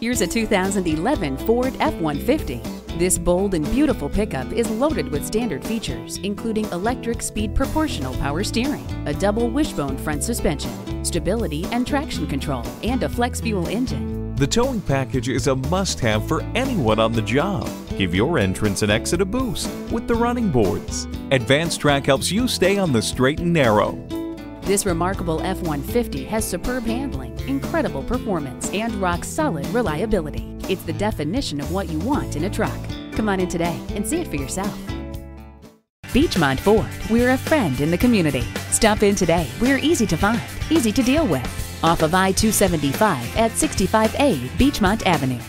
Here's a 2011 Ford F-150. This bold and beautiful pickup is loaded with standard features, including electric speed proportional power steering, a double wishbone front suspension, stability and traction control, and a flex fuel engine. The towing package is a must-have for anyone on the job. Give your entrance and exit a boost with the running boards. AdvanceTrac helps you stay on the straight and narrow. This remarkable F-150 has superb handling, incredible performance, and rock-solid reliability. It's the definition of what you want in a truck. Come on in today and see it for yourself. Beechmont Ford, we're a friend in the community. Stop in today. We're easy to find, easy to deal with. Off of I-275 at 65A Beechmont Avenue.